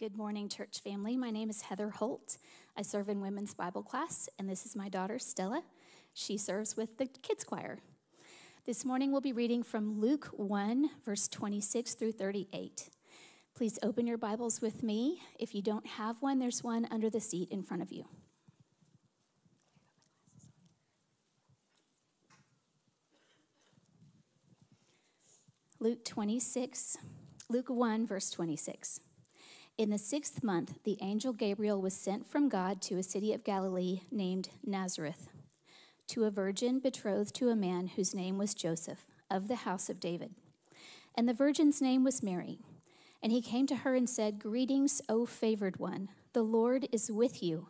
Good morning, church family. My name is Heather Holt. I serve in women's Bible class, and this is my daughter, Stella. She serves with the kids' choir. This morning we'll be reading from Luke 1, verse 26 through 38. Please open your Bibles with me. If you don't have one, there's one under the seat in front of you. Luke 26, Luke 1, verse 26. In the sixth month, the angel Gabriel was sent from God to a city of Galilee named Nazareth, to a virgin betrothed to a man whose name was Joseph, of the house of David. And the virgin's name was Mary. And he came to her and said, Greetings, O favored one, the Lord is with you.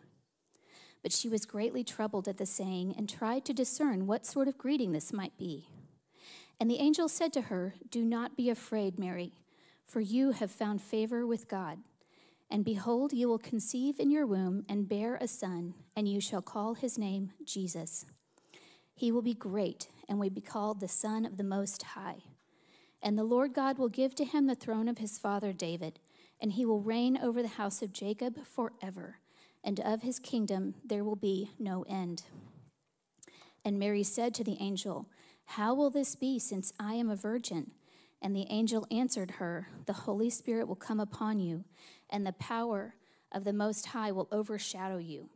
But she was greatly troubled at the saying and tried to discern what sort of greeting this might be. And the angel said to her, Do not be afraid, Mary, for you have found favor with God. And behold, you will conceive in your womb and bear a son, and you shall call his name Jesus. He will be great and will be called the Son of the Most High. And the Lord God will give to him the throne of his father David, and he will reign over the house of Jacob forever, and of his kingdom there will be no end. And Mary said to the angel, How will this be, since I am a virgin? And the angel answered her, The Holy Spirit will come upon you and the power of the Most High will overshadow you.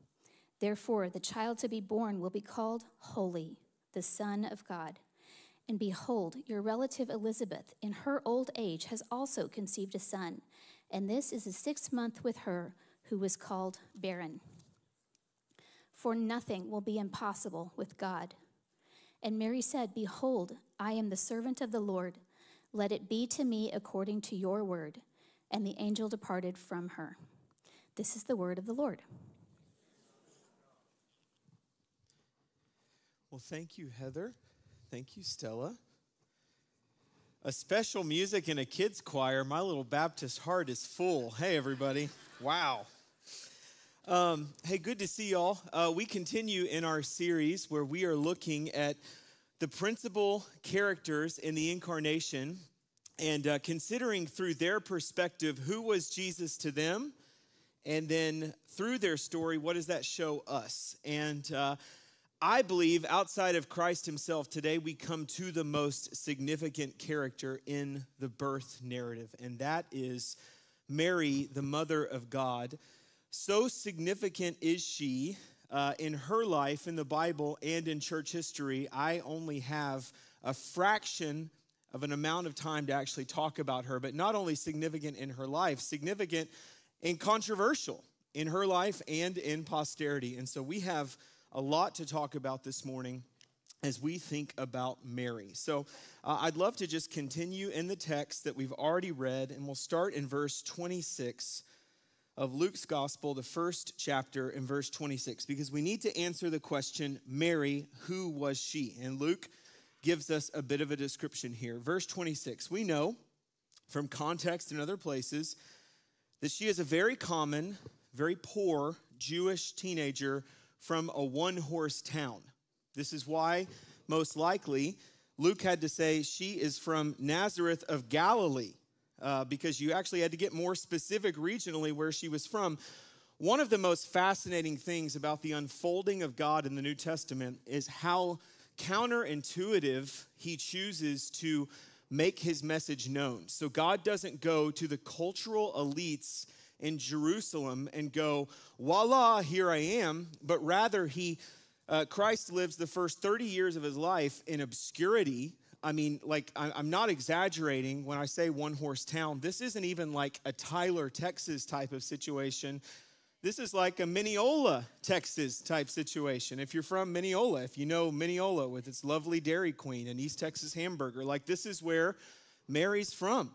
Therefore, the child to be born will be called Holy, the Son of God. And behold, your relative Elizabeth, in her old age, has also conceived a son, and this is the sixth month with her who was called barren. For nothing will be impossible with God. And Mary said, Behold, I am the servant of the Lord. Let it be to me according to your word. And the angel departed from her. This is the word of the Lord. Well, thank you, Heather. Thank you, Stella. A special music in a kids' choir. My little Baptist heart is full. Hey, everybody. Wow. Um, hey, good to see y'all. Uh, we continue in our series where we are looking at the principal characters in the incarnation and uh, considering through their perspective who was Jesus to them, and then through their story, what does that show us? And uh, I believe outside of Christ himself, today we come to the most significant character in the birth narrative, and that is Mary, the mother of God. So significant is she uh, in her life, in the Bible, and in church history. I only have a fraction of an amount of time to actually talk about her, but not only significant in her life, significant and controversial in her life and in posterity. And so we have a lot to talk about this morning as we think about Mary. So uh, I'd love to just continue in the text that we've already read, and we'll start in verse 26 of Luke's gospel, the first chapter, in verse 26, because we need to answer the question Mary, who was she? And Luke gives us a bit of a description here. Verse 26 We know from context in other places that she is a very common, very poor Jewish teenager from a one horse town. This is why, most likely, Luke had to say she is from Nazareth of Galilee, uh, because you actually had to get more specific regionally where she was from. One of the most fascinating things about the unfolding of God in the New Testament is how counterintuitive he chooses to make his message known. So God doesn't go to the cultural elites in Jerusalem and go, voila, here I am, but rather he, uh, Christ lives the first 30 years of his life in obscurity. I mean, like, I'm not exaggerating when I say one horse town. This isn't even like a Tyler, Texas type of situation. This is like a Mineola, Texas type situation. If you're from Mineola, if you know Mineola with its lovely Dairy Queen and East Texas hamburger, like this is where Mary's from.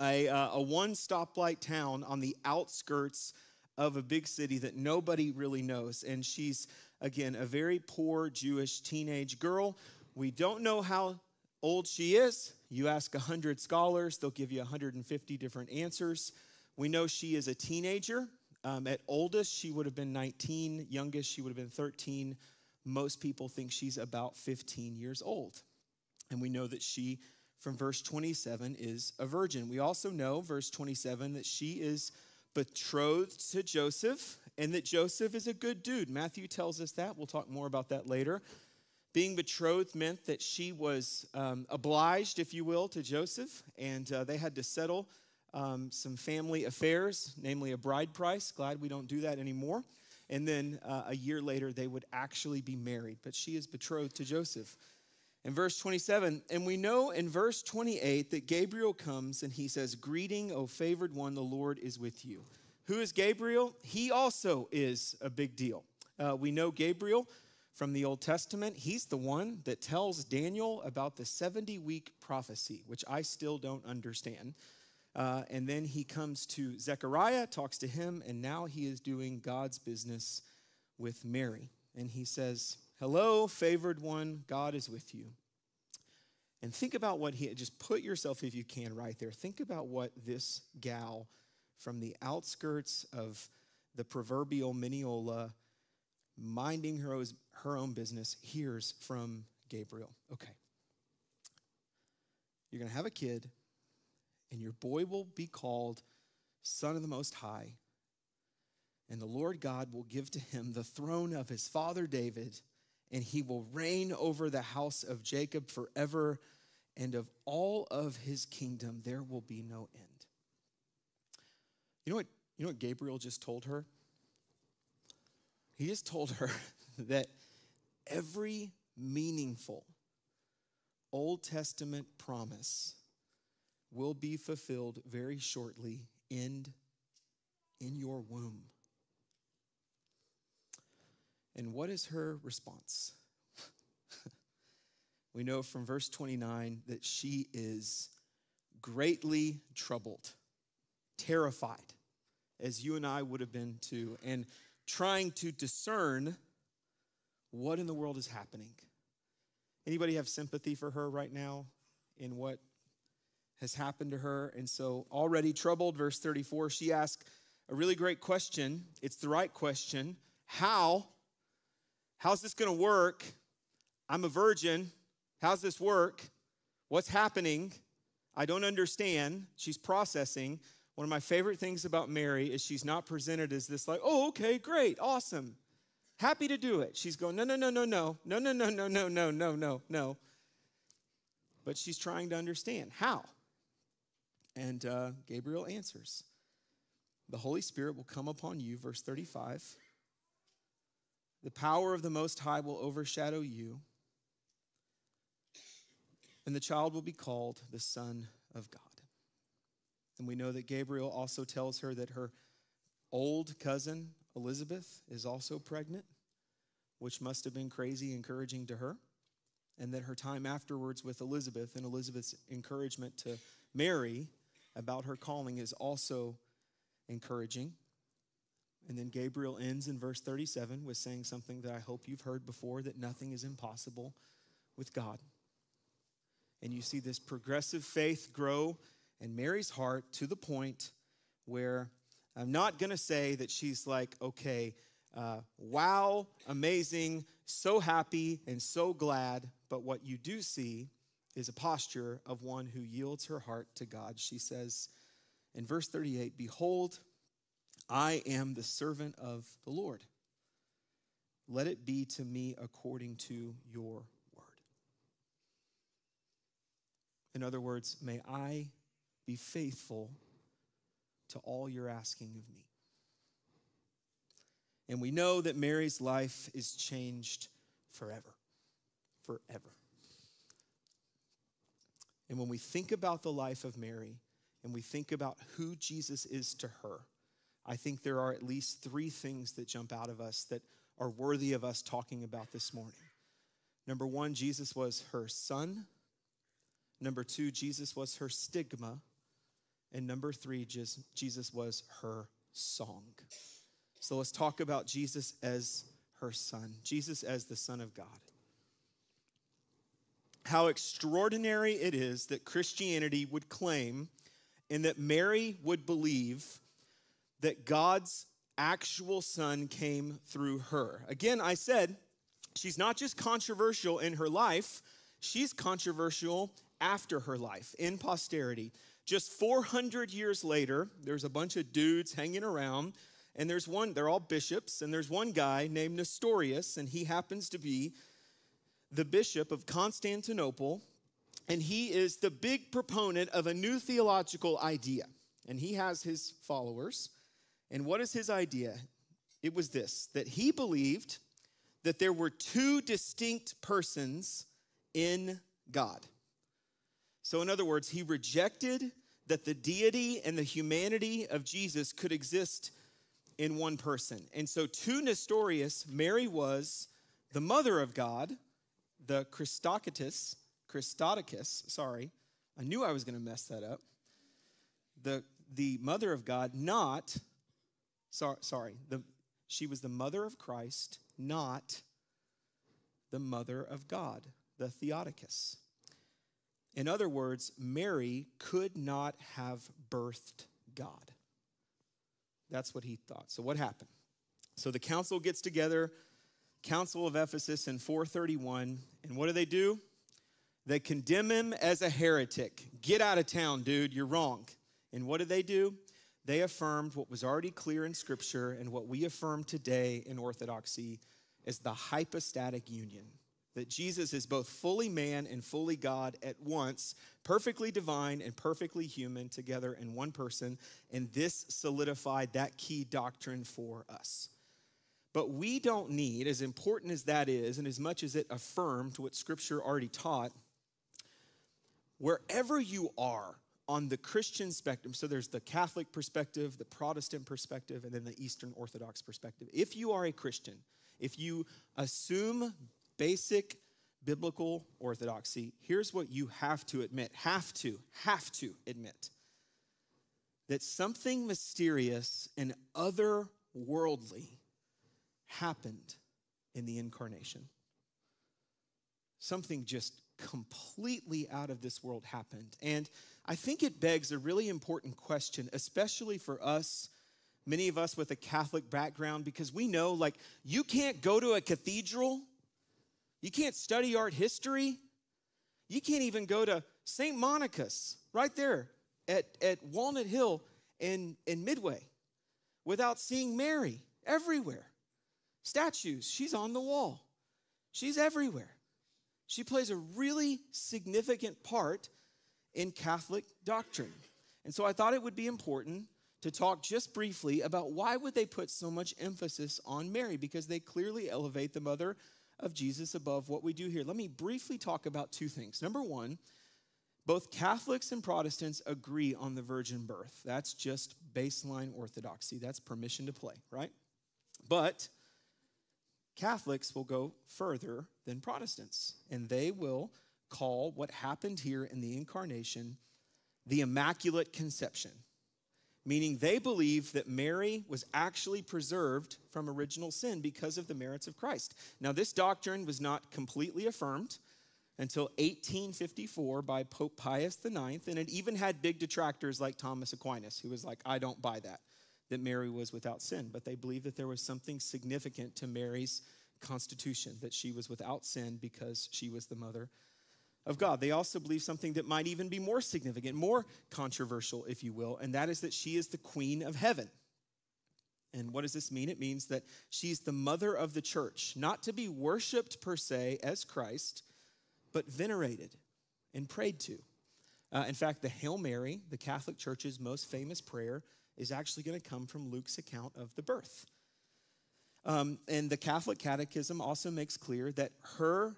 A, uh, a one stoplight town on the outskirts of a big city that nobody really knows. And she's, again, a very poor Jewish teenage girl. We don't know how old she is. You ask 100 scholars, they'll give you 150 different answers. We know she is a teenager. Um, at oldest, she would have been 19. Youngest, she would have been 13. Most people think she's about 15 years old. And we know that she, from verse 27, is a virgin. We also know, verse 27, that she is betrothed to Joseph and that Joseph is a good dude. Matthew tells us that. We'll talk more about that later. Being betrothed meant that she was um, obliged, if you will, to Joseph, and uh, they had to settle um, some family affairs, namely a bride price. Glad we don't do that anymore. And then uh, a year later, they would actually be married. But she is betrothed to Joseph. In verse 27, and we know in verse 28 that Gabriel comes and he says, Greeting, O favored one, the Lord is with you. Who is Gabriel? He also is a big deal. Uh, we know Gabriel from the Old Testament. He's the one that tells Daniel about the 70 week prophecy, which I still don't understand. Uh, and then he comes to Zechariah, talks to him, and now he is doing God's business with Mary. And he says, Hello, favored one, God is with you. And think about what he, just put yourself, if you can, right there. Think about what this gal from the outskirts of the proverbial Mineola, minding her own, her own business, hears from Gabriel. Okay. You're going to have a kid, and your boy will be called Son of the Most High. And the Lord God will give to him the throne of his father David and he will reign over the house of Jacob forever, and of all of his kingdom there will be no end. You know what, you know what Gabriel just told her? He just told her that every meaningful Old Testament promise will be fulfilled very shortly in, in your womb. And what is her response? we know from verse 29 that she is greatly troubled, terrified, as you and I would have been too, and trying to discern what in the world is happening. Anybody have sympathy for her right now in what has happened to her? And so, already troubled, verse 34, she asks a really great question. It's the right question. How How's this going to work? I'm a virgin. How's this work? What's happening? I don't understand. She's processing. One of my favorite things about Mary is she's not presented as this, like, oh, okay, great, awesome, happy to do it. She's going, no, no, no, no, no, no, no, no, no, no, no, no, no, no. But she's trying to understand how. And uh, Gabriel answers The Holy Spirit will come upon you, verse 35 the power of the Most High will overshadow you, and the child will be called the Son of God. And we know that Gabriel also tells her that her old cousin, Elizabeth, is also pregnant, which must have been crazy encouraging to her. And that her time afterwards with Elizabeth and Elizabeth's encouragement to Mary about her calling is also encouraging. And then Gabriel ends in verse 37 with saying something that I hope you've heard before that nothing is impossible with God. And you see this progressive faith grow in Mary's heart to the point where I'm not going to say that she's like, okay, uh, wow, amazing, so happy and so glad. But what you do see is a posture of one who yields her heart to God. She says in verse 38 Behold, I am the servant of the Lord. Let it be to me according to your word. In other words, may I be faithful to all you're asking of me. And we know that Mary's life is changed forever. Forever. And when we think about the life of Mary and we think about who Jesus is to her, I think there are at least three things that jump out of us that are worthy of us talking about this morning. Number one, Jesus was her son. Number two, Jesus was her stigma. And number three, Jesus was her song. So let's talk about Jesus as her son, Jesus as the Son of God. How extraordinary it is that Christianity would claim and that Mary would believe that God's actual son came through her. Again, I said she's not just controversial in her life, she's controversial after her life, in posterity. Just 400 years later, there's a bunch of dudes hanging around, and there's one, they're all bishops, and there's one guy named Nestorius, and he happens to be the bishop of Constantinople, and he is the big proponent of a new theological idea. And he has his followers. And what is his idea? It was this that he believed that there were two distinct persons in God. So, in other words, he rejected that the deity and the humanity of Jesus could exist in one person. And so, to Nestorius, Mary was the mother of God, the Christocratus, Christodicus, sorry. I knew I was going to mess that up. The, the mother of God, not, sorry, sorry the, she was the mother of Christ, not the mother of God, the Theotokos. In other words, Mary could not have birthed God. That's what he thought. So, what happened? So, the council gets together, Council of Ephesus in 431, and what do they do? They condemn him as a heretic. Get out of town, dude, you're wrong. And what did they do? They affirmed what was already clear in Scripture and what we affirm today in Orthodoxy is the hypostatic union that Jesus is both fully man and fully God at once, perfectly divine and perfectly human together in one person. And this solidified that key doctrine for us. But we don't need, as important as that is, and as much as it affirmed what Scripture already taught, wherever you are on the Christian spectrum, so there's the Catholic perspective, the Protestant perspective, and then the Eastern Orthodox perspective. If you are a Christian, if you assume basic biblical orthodoxy, here's what you have to admit have to, have to admit that something mysterious and otherworldly happened in the incarnation. Something just completely out of this world happened. And I think it begs a really important question, especially for us, many of us with a Catholic background, because we know like you can't go to a cathedral you can't study art history. You can't even go to St. Monica's right there at, at Walnut Hill in, in Midway without seeing Mary everywhere. Statues, she's on the wall, she's everywhere. She plays a really significant part in Catholic doctrine. And so I thought it would be important to talk just briefly about why would they put so much emphasis on Mary because they clearly elevate the mother of Jesus above what we do here. Let me briefly talk about two things. Number one, both Catholics and Protestants agree on the virgin birth. That's just baseline orthodoxy. That's permission to play, right? But Catholics will go further than Protestants, and they will call what happened here in the incarnation the Immaculate Conception meaning they believe that Mary was actually preserved from original sin because of the merits of Christ. Now, this doctrine was not completely affirmed until 1854 by Pope Pius IX, and it even had big detractors like Thomas Aquinas, who was like, I don't buy that, that Mary was without sin. But they believed that there was something significant to Mary's constitution, that she was without sin because she was the mother of God. They also believe something that might even be more significant, more controversial, if you will, and that is that she is the queen of heaven. And what does this mean? It means that she's the mother of the church, not to be worshiped per se as Christ, but venerated and prayed to. Uh, in fact, the Hail Mary, the Catholic Church's most famous prayer, is actually going to come from Luke's account of the birth. Um, and the Catholic Catechism also makes clear that her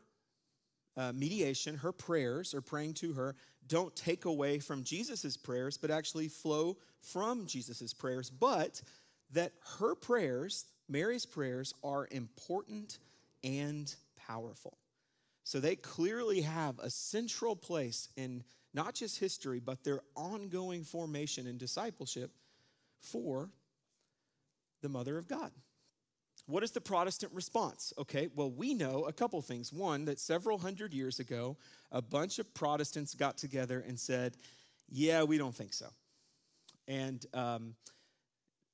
uh, mediation, her prayers, or praying to her, don't take away from Jesus' prayers, but actually flow from Jesus' prayers. But that her prayers, Mary's prayers, are important and powerful. So they clearly have a central place in not just history, but their ongoing formation and discipleship for the Mother of God. What is the Protestant response? Okay, well, we know a couple things. One, that several hundred years ago, a bunch of Protestants got together and said, Yeah, we don't think so. And, um,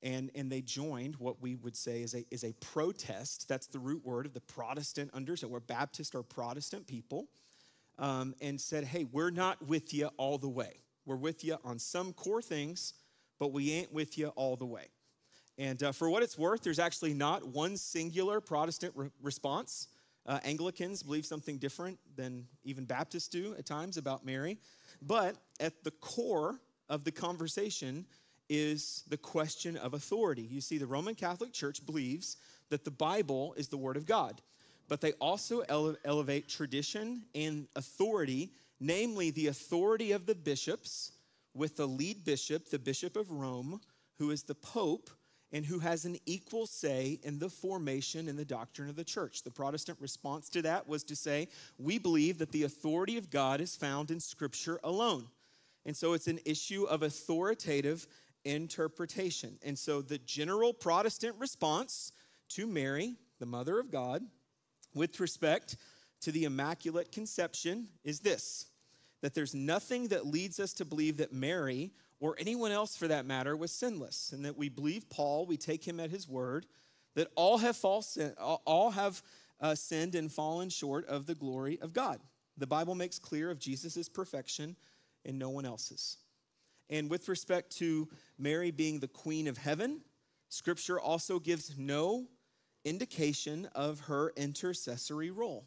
and, and they joined what we would say is a, is a protest. That's the root word of the Protestant under. So We're Baptist or Protestant people. Um, and said, Hey, we're not with you all the way We're with you on some core things, but we ain't with you all the way. And uh, for what it's worth, there's actually not one singular Protestant re- response. Uh, Anglicans believe something different than even Baptists do at times about Mary. But at the core of the conversation is the question of authority. You see, the Roman Catholic Church believes that the Bible is the Word of God, but they also ele- elevate tradition and authority, namely the authority of the bishops, with the lead bishop, the Bishop of Rome, who is the Pope and who has an equal say in the formation and the doctrine of the church. The Protestant response to that was to say, we believe that the authority of God is found in Scripture alone. And so it's an issue of authoritative interpretation. And so the general Protestant response to Mary, the mother of God, with respect to the Immaculate Conception is this that there's nothing that leads us to believe that Mary or anyone else for that matter was sinless and that we believe Paul, we take him at his word, that all have false all have uh, sinned and fallen short of the glory of God. The Bible makes clear of Jesus' perfection and no one else's. And with respect to Mary being the queen of heaven, scripture also gives no indication of her intercessory role.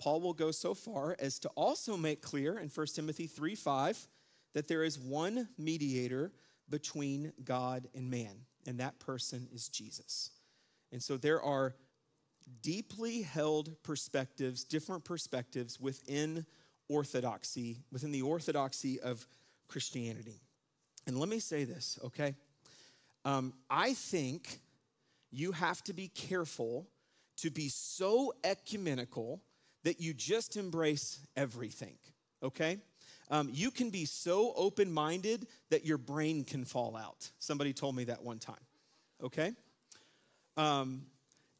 Paul will go so far as to also make clear in 1 Timothy 3 5 that there is one mediator between God and man, and that person is Jesus. And so there are deeply held perspectives, different perspectives within orthodoxy, within the orthodoxy of Christianity. And let me say this, okay? Um, I think you have to be careful to be so ecumenical that you just embrace everything, okay? Um, you can be so open minded that your brain can fall out. Somebody told me that one time, okay? Um,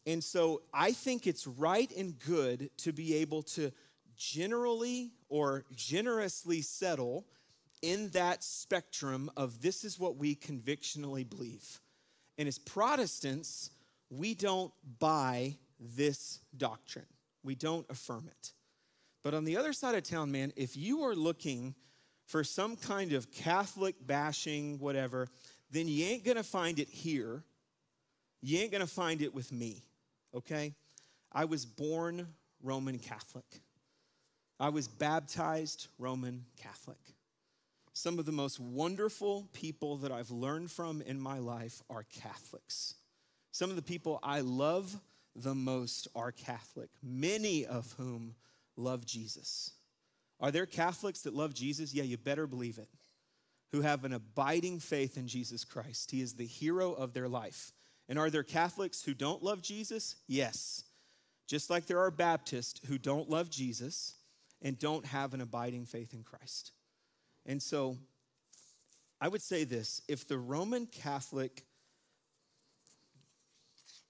and so I think it's right and good to be able to generally or generously settle in that spectrum of this is what we convictionally believe. And as Protestants, we don't buy this doctrine, we don't affirm it. But on the other side of town, man, if you are looking for some kind of Catholic bashing, whatever, then you ain't gonna find it here. You ain't gonna find it with me, okay? I was born Roman Catholic. I was baptized Roman Catholic. Some of the most wonderful people that I've learned from in my life are Catholics. Some of the people I love the most are Catholic, many of whom love Jesus. Are there Catholics that love Jesus? Yeah, you better believe it. Who have an abiding faith in Jesus Christ. He is the hero of their life. And are there Catholics who don't love Jesus? Yes. Just like there are Baptists who don't love Jesus and don't have an abiding faith in Christ. And so I would say this if the Roman Catholic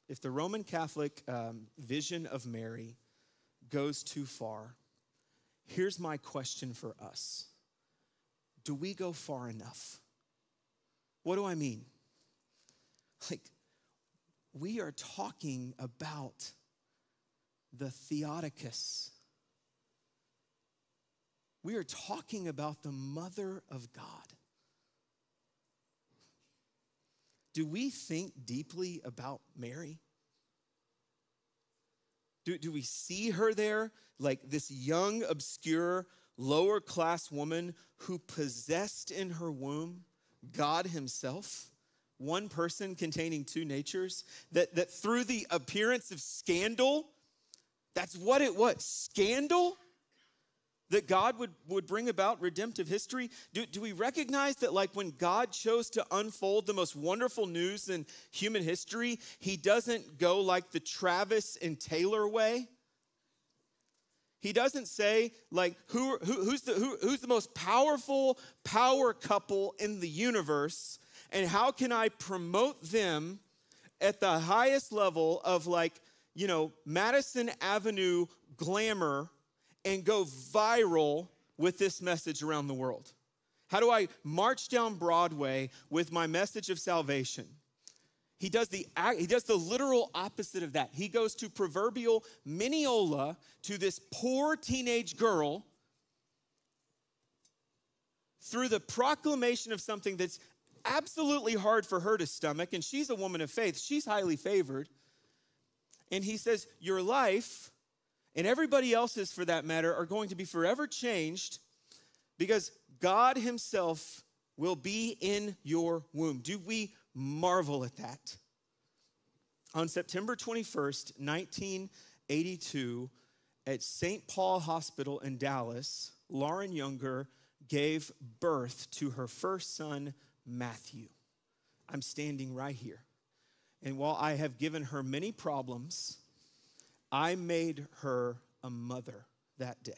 if the Roman Catholic um, vision of Mary goes too far, here's my question for us Do we go far enough? What do I mean? Like, we are talking about the Theotokos we are talking about the mother of God. Do we think deeply about Mary? Do, do we see her there like this young, obscure, lower class woman who possessed in her womb God Himself? One person containing two natures, that, that through the appearance of scandal, that's what it was scandal that God would, would bring about redemptive history? Do, do we recognize that, like, when God chose to unfold the most wonderful news in human history, He doesn't go like the Travis and Taylor way? He doesn't say, like, who, who, who's, the, who, who's the most powerful power couple in the universe, and how can I promote them at the highest level of, like, you know, Madison Avenue glamour and go viral with this message around the world? How do I march down Broadway with my message of salvation? He does the he does the literal opposite of that. He goes to proverbial Mineola to this poor teenage girl through the proclamation of something that's absolutely hard for her to stomach, and she's a woman of faith, she's highly favored. And he says, Your life, and everybody else's for that matter, are going to be forever changed because God Himself will be in your womb. Do we marvel at that? On September 21st, 1982, at St. Paul Hospital in Dallas, Lauren Younger gave birth to her first son, Matthew. I'm standing right here. And while I have given her many problems, I made her a mother that day.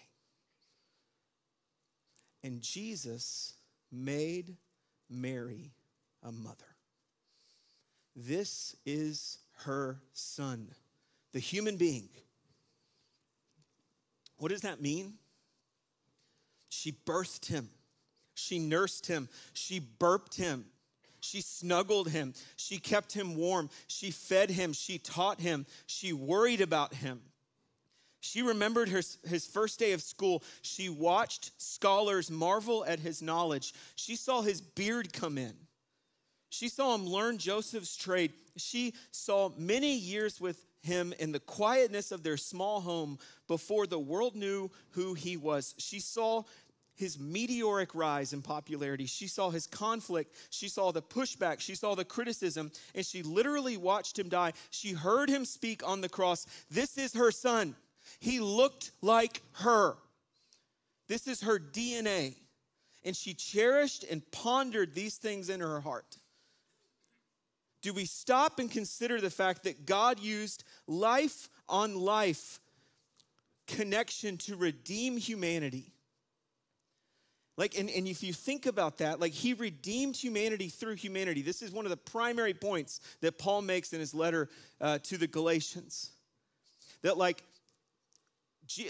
And Jesus made Mary a mother. This is her son, the human being. What does that mean? She birthed him, she nursed him, she burped him, she snuggled him, she kept him warm, she fed him, she taught him, she worried about him. She remembered her, his first day of school. She watched scholars marvel at his knowledge. She saw his beard come in. She saw him learn Joseph's trade. She saw many years with him in the quietness of their small home before the world knew who he was. She saw his meteoric rise in popularity. She saw his conflict. She saw the pushback. She saw the criticism. And she literally watched him die. She heard him speak on the cross. This is her son. He looked like her. This is her DNA. And she cherished and pondered these things in her heart do we stop and consider the fact that God used life on life connection to redeem humanity? Like, and, and if you think about that, like he redeemed humanity through humanity. This is one of the primary points that Paul makes in his letter uh, to the Galatians. That like,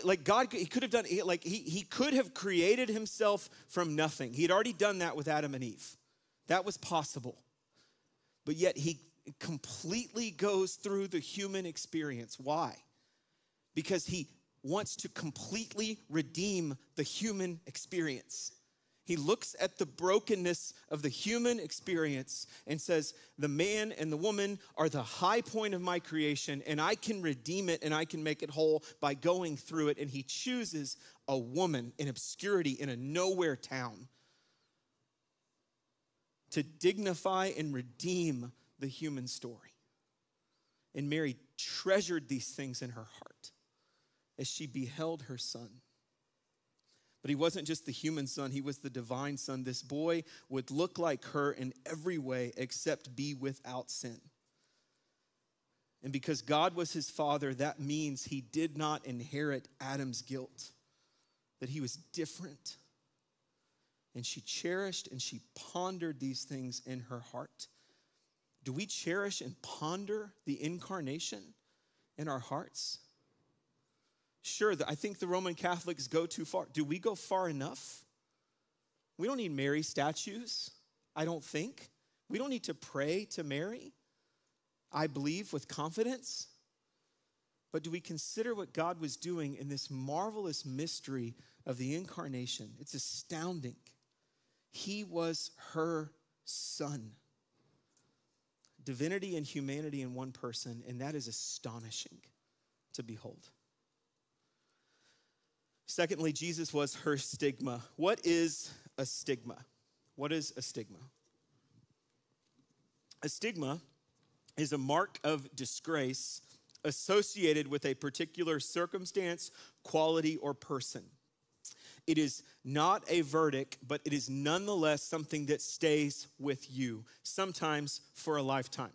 like God, he could have done, like he, he could have created himself from nothing. He had already done that with Adam and Eve. That was possible but yet he completely goes through the human experience. Why? Because he wants to completely redeem the human experience. He looks at the brokenness of the human experience and says, The man and the woman are the high point of my creation, and I can redeem it and I can make it whole by going through it. And he chooses a woman in obscurity in a nowhere town to dignify and redeem the human story. And Mary treasured these things in her heart as she beheld her son. But he wasn't just the human son, he was the divine son. This boy would look like her in every way except be without sin. And because God was his father, that means he did not inherit Adam's guilt, that he was different and she cherished and she pondered these things in her heart. Do we cherish and ponder the incarnation in our hearts? Sure, I think the Roman Catholics go too far. Do we go far enough? We don't need Mary statues, I don't think. We don't need to pray to Mary, I believe, with confidence. But do we consider what God was doing in this marvelous mystery of the incarnation? It's astounding. He was her son. Divinity and humanity in one person, and that is astonishing to behold. Secondly, Jesus was her stigma. What is a stigma? What is a stigma? A stigma is a mark of disgrace associated with a particular circumstance, quality, or person. It is not a verdict, but it is nonetheless something that stays with you, sometimes for a lifetime.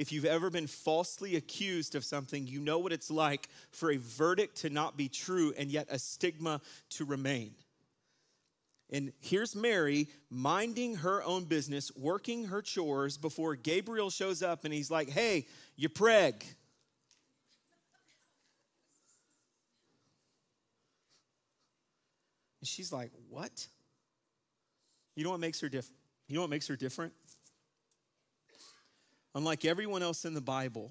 If you've ever been falsely accused of something, you know what it's like for a verdict to not be true and yet a stigma to remain. And here's Mary minding her own business, working her chores before Gabriel shows up and he's like, hey, you're preg. And she's like, What? You know what makes her different? You know what makes her different? Unlike everyone else in the Bible,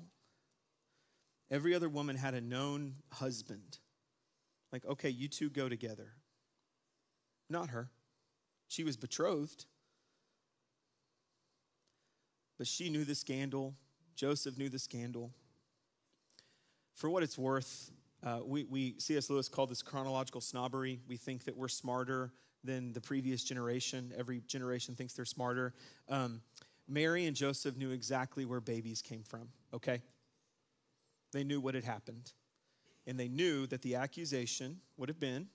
every other woman had a known husband. Like, okay, you two go together. Not her. She was betrothed. But she knew the scandal. Joseph knew the scandal. For what it's worth, uh, we, we, C.S. Lewis called this chronological snobbery. We think that we're smarter than the previous generation. Every generation thinks they're smarter. Um, Mary and Joseph knew exactly where babies came from, okay? They knew what had happened. And they knew that the accusation would have been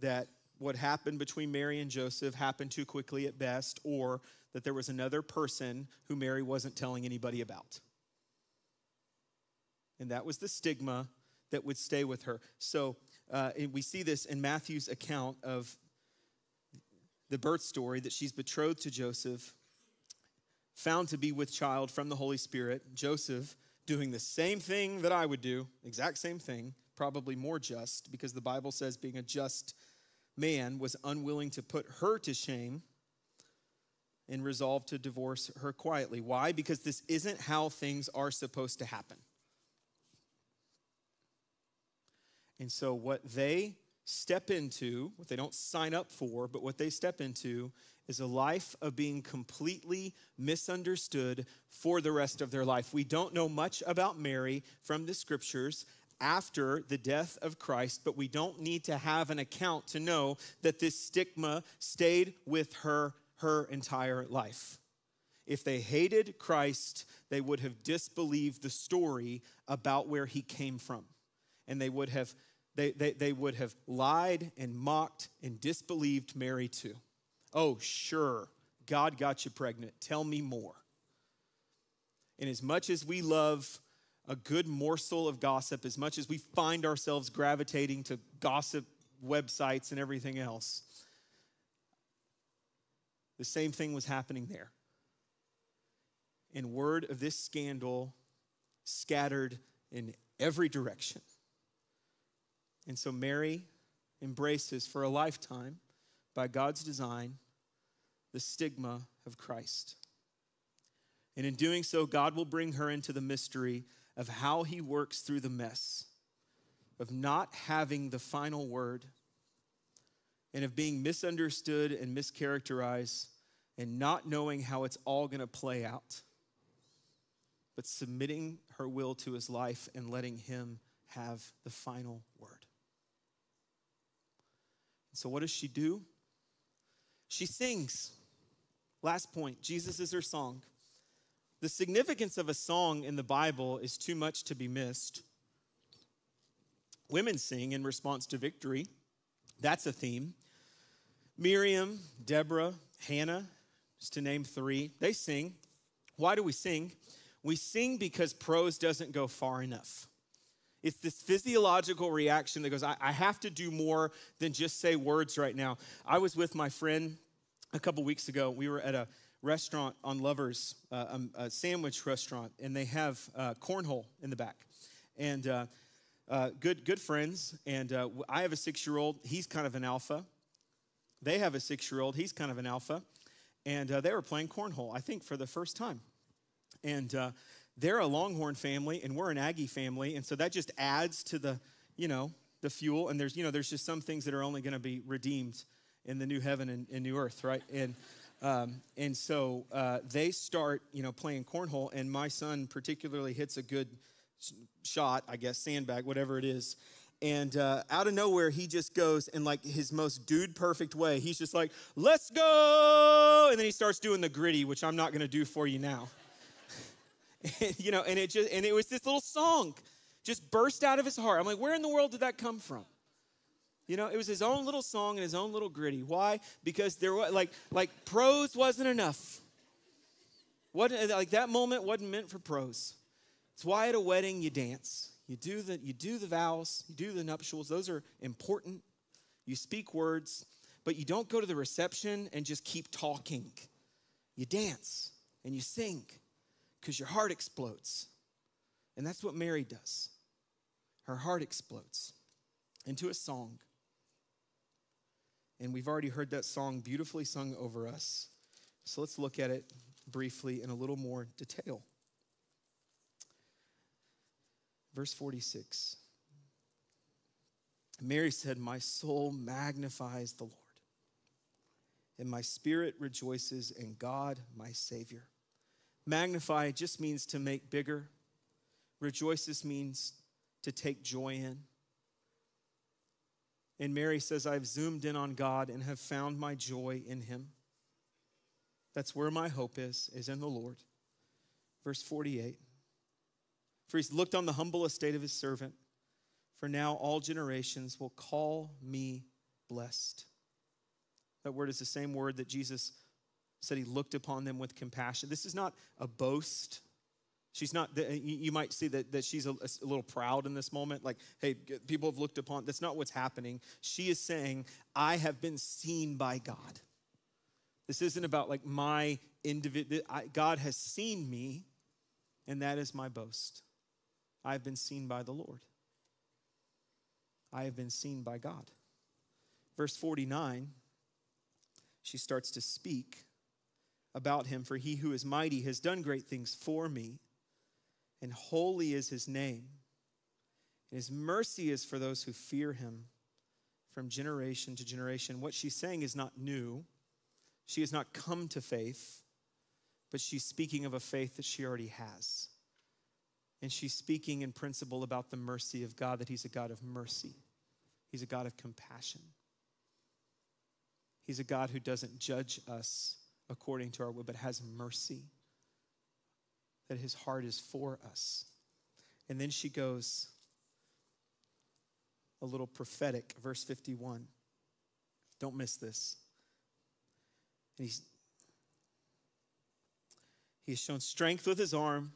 that what happened between Mary and Joseph happened too quickly at best, or that there was another person who Mary wasn't telling anybody about. And that was the stigma that would stay with her. So uh, we see this in Matthew's account of the birth story that she's betrothed to Joseph, found to be with child from the Holy Spirit. Joseph doing the same thing that I would do, exact same thing, probably more just, because the Bible says being a just man was unwilling to put her to shame and resolved to divorce her quietly. Why? Because this isn't how things are supposed to happen. And so, what they step into, what they don't sign up for, but what they step into is a life of being completely misunderstood for the rest of their life. We don't know much about Mary from the scriptures after the death of Christ, but we don't need to have an account to know that this stigma stayed with her her entire life. If they hated Christ, they would have disbelieved the story about where he came from. And they would have they, they, they would have lied and mocked and disbelieved Mary too. Oh, sure, God got you pregnant. Tell me more. And as much as we love a good morsel of gossip, as much as we find ourselves gravitating to gossip websites and everything else, the same thing was happening there. And word of this scandal scattered in every direction. And so Mary embraces for a lifetime, by God's design, the stigma of Christ. And in doing so, God will bring her into the mystery of how he works through the mess, of not having the final word, and of being misunderstood and mischaracterized, and not knowing how it's all going to play out, but submitting her will to his life and letting him have the final word. So, what does she do? She sings. Last point Jesus is her song. The significance of a song in the Bible is too much to be missed. Women sing in response to victory. That's a theme. Miriam, Deborah, Hannah, just to name three, they sing. Why do we sing? We sing because prose doesn't go far enough. It's this physiological reaction that goes, I, I, have to do more than just say words right now. I was with my friend a couple weeks ago. We were at a restaurant on Lovers, uh, um, a, sandwich restaurant, and they have uh, cornhole in the back. And uh, uh good, good friends. And uh, I have a six year old. He's kind of an alpha. They have a six year old. He's kind of an alpha. And uh, they were playing cornhole, I think, for the first time. And they're a Longhorn family, and we're an Aggie family. And so that just adds to the, you know, the fuel. And there's, you know, there's just some things that are only going to be redeemed in the new heaven and, and new earth, right? And um, and so uh, they start, you know, playing cornhole, and my son particularly hits a good shot, I guess, sandbag, whatever it is. And uh, out of nowhere, he just goes in like his most dude perfect way. He's just like, let's go. And then he starts doing the griddy, which I'm not going to do for you now. you know, and it just, and it was this little song just burst out of his heart. I'm like, where in the world did that come from? You know, it was his own little song and his own little griddy. Why? Because there was like like prose wasn't enough. What like that moment wasn't meant for prose. It's why at a wedding you dance. You do the you do the vows, you do the nuptials. Those are important. You speak words, but you don't go to the reception and just keep talking. You dance and you sing because your heart explodes. And that's what Mary does. Her heart explodes into a song and we've already heard that song beautifully sung over us. So let's look at it briefly in a little more detail. Verse 46 Mary said, My soul magnifies the Lord, and my spirit rejoices in God, my Savior. Magnify just means to make bigger. Rejoices means to take joy in. And Mary says, I've zoomed in on God and have found my joy in Him. That's where my hope is, is in the Lord. Verse 48 For He's looked on the humble estate of His servant. For now all generations will call me blessed. That word is the same word that Jesus said he looked upon them with compassion. This is not a boast. She's not, you might see that, that she's a, a, little proud in this moment. Like, hey, people have looked upon. That's not what's happening. She is saying, I have been seen by God. This isn't about like my individual, God has seen me, and that is my boast. I've been seen by the Lord. I have been seen by God. Verse 49 she starts to speak about him. For he who is mighty has done great things for me, and holy is his name. And his mercy is for those who fear him from generation to generation. What she's saying is not new. She has not come to faith, but she's speaking of a faith that she already has. And she's speaking in principle about the mercy of God, that He's a God of mercy, He's a God of compassion. He's a God who doesn't judge us according to our will, but has mercy, that his heart is for us. And then she goes a little prophetic, verse 51. Don't miss this. And he's, he has shown strength with his arm.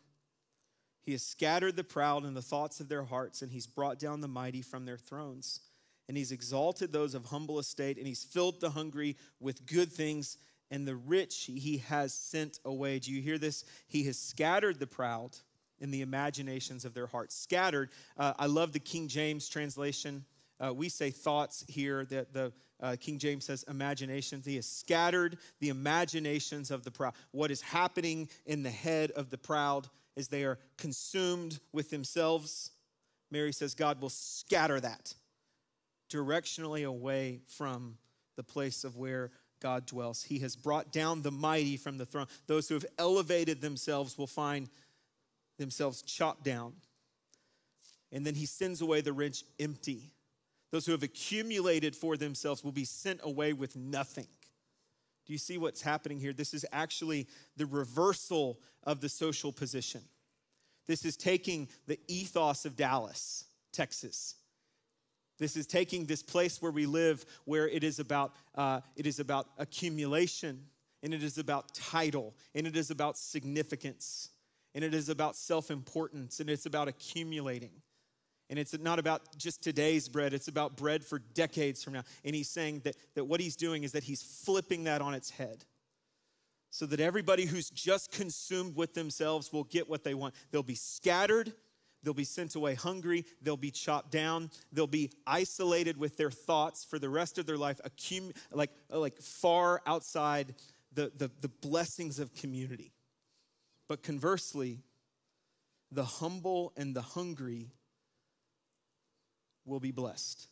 He has scattered the proud in the thoughts of their hearts, and he's brought down the mighty from their thrones and he's exalted those of humble estate, and he's filled the hungry with good things, and the rich he has sent away. Do you hear this? He has scattered the proud in the imaginations of their hearts. Scattered, uh, I love the King James translation. Uh, we say thoughts here, that the uh, King James says imaginations. He has scattered the imaginations of the proud. What is happening in the head of the proud is they are consumed with themselves. Mary says God will scatter that directionally away from the place of where God dwells. He has brought down the mighty from the throne. Those who have elevated themselves will find themselves chopped down. And then he sends away the rich empty. Those who have accumulated for themselves will be sent away with nothing. Do you see what's happening here? This is actually the reversal of the social position. This is taking the ethos of Dallas, Texas, this is taking this place where we live, where it is about uh, it is about accumulation, and it is about title, and it is about significance, and it is about self-importance, and it's about accumulating. And it's not about just today's bread, it's about bread for decades from now. And he's saying that, that what he's doing is that he's flipping that on its head. So that everybody who's just consumed with themselves will get what they want. They'll be scattered They'll be sent away hungry. They'll be chopped down. They'll be isolated with their thoughts for the rest of their life, like, like far outside the, the, the blessings of community. But conversely, the humble and the hungry will be blessed.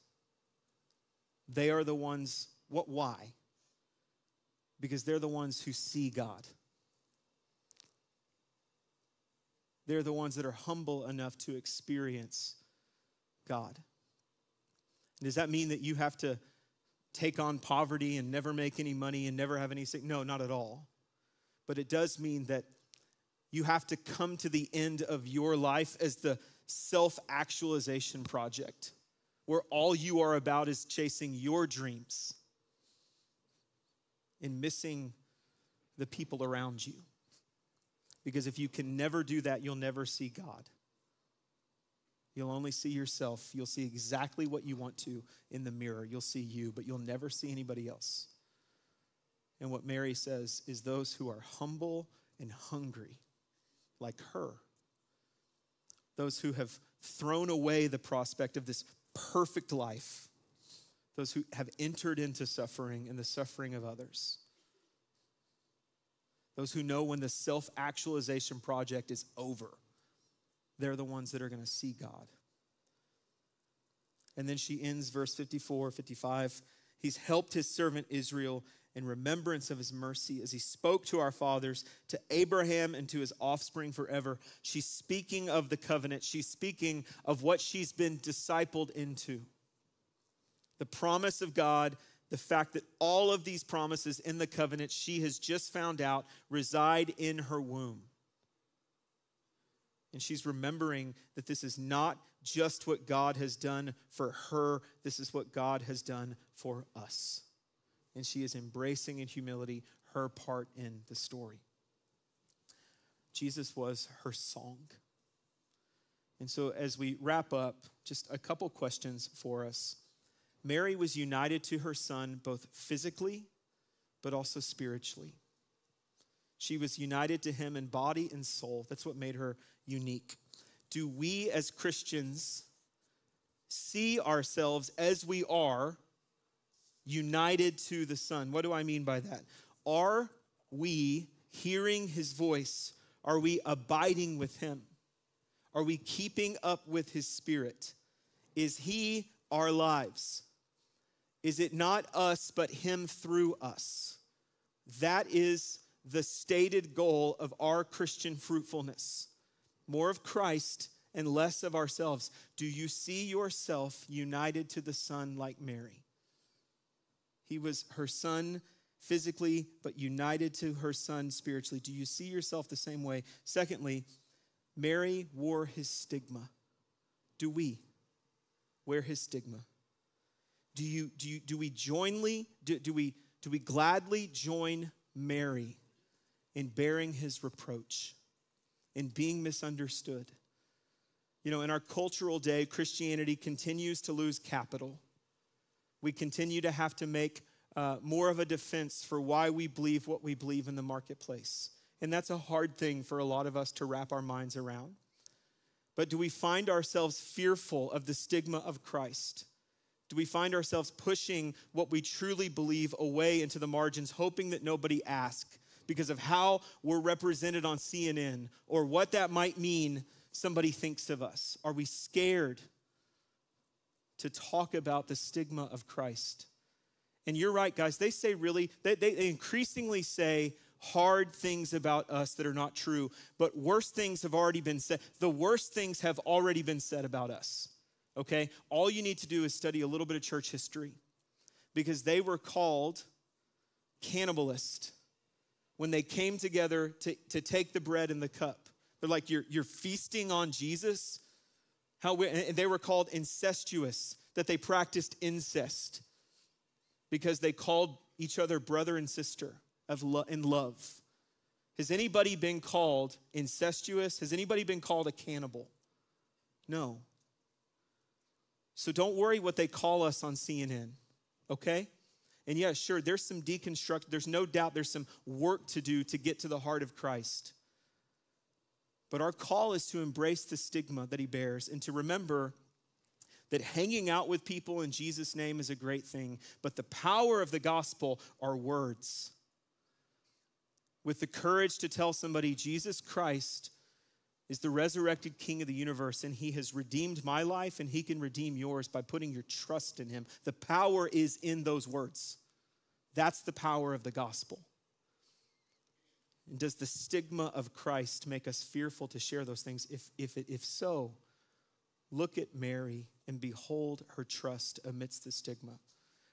They are the ones, what, why? Because they're the ones who see God. They're the ones that are humble enough to experience God. Does that mean that you have to take on poverty and never make any money and never have any sick? No, not at all. But it does mean that you have to come to the end of your life as the self actualization project, where all you are about is chasing your dreams and missing the people around you. Because if you can never do that, you'll never see God. You'll only see yourself. You'll see exactly what you want to in the mirror. You'll see you, but you'll never see anybody else. And what Mary says is those who are humble and hungry, like her, those who have thrown away the prospect of this perfect life, those who have entered into suffering and the suffering of others those who know when the self actualization project is over, they're the ones that are going to see God. And then she ends verse 54, 55. He's helped his servant Israel in remembrance of his mercy as he spoke to our fathers, to Abraham, and to his offspring forever. She's speaking of the covenant. She's speaking of what she's been discipled into. The promise of God, the fact that all of these promises in the covenant she has just found out reside in her womb. And she's remembering that this is not just what God has done for her, this is what God has done for us and she is embracing in humility her part in the story. Jesus was her song. And so, as we wrap up, just a couple questions for us. Mary was united to her son both physically, but also spiritually. She was united to him in body and soul. That's what made her unique. Do we as Christians see ourselves as we are united to the Son. What do I mean by that? Are we hearing his voice? Are we abiding with him? Are we keeping up with his spirit? Is he our lives? Is it not us, but him through us? That is the stated goal of our Christian fruitfulness more of Christ and less of ourselves. Do you see yourself united to the Son like Mary? He was her son physically, but united to her son spiritually. Do you see yourself the same way? Secondly, Mary wore his stigma. Do we wear his stigma? Do, you, do, you, do we joinly, do, do, we, do we gladly join Mary in bearing his reproach, in being misunderstood? You know, in our cultural day, Christianity continues to lose capital we continue to have to make uh, more of a defense for why we believe what we believe in the marketplace. And that's a hard thing for a lot of us to wrap our minds around. But do we find ourselves fearful of the stigma of Christ? Do we find ourselves pushing what we truly believe away into the margins, hoping that nobody asks because of how we're represented on CNN or what that might mean somebody thinks of us? Are we scared to talk about the stigma of Christ. And you're right, guys. They say really, they, they increasingly say hard things about us that are not true, but worse things have already been said. The worst things have already been said about us. Okay? All you need to do is study a little bit of church history because they were called cannibalist when they came together to, to take the bread and the cup. They're like, you're, you're feasting on Jesus how we, they were called incestuous, that they practiced incest because they called each other brother and sister of lo- in love. Has anybody been called incestuous? Has anybody been called a cannibal? No. So don't worry what they call us on CNN, okay? And yeah, sure, there's some deconstruct, there's no doubt there's some work to do to get to the heart of Christ. But our call is to embrace the stigma that he bears and to remember that hanging out with people in Jesus' name is a great thing, but the power of the gospel are words. With the courage to tell somebody, Jesus Christ is the resurrected King of the universe, and he has redeemed my life, and he can redeem yours by putting your trust in him. The power is in those words. That's the power of the gospel. And does the stigma of Christ make us fearful to share those things? If, if, if so, look at Mary and behold her trust amidst the stigma.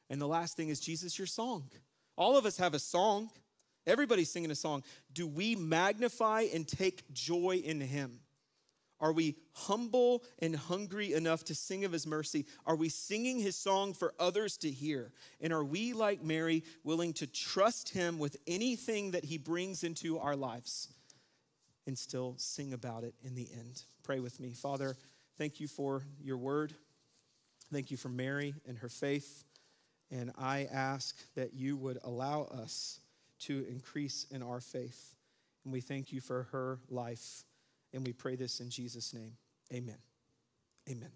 And the last thing is Jesus, your song. All of us have a song. Everybody's singing a song. Do we magnify and take joy in Him? Are we humble and hungry enough to sing of his mercy? Are we singing his song for others to hear? And are we, like Mary, willing to trust him with anything that he brings into our lives and still sing about it in the end? Pray with me. Father, thank you for your word. Thank you for Mary and her faith. And I ask that you would allow us to increase in our faith. And we thank you for her life. And we pray this in Jesus' name. Amen. Amen.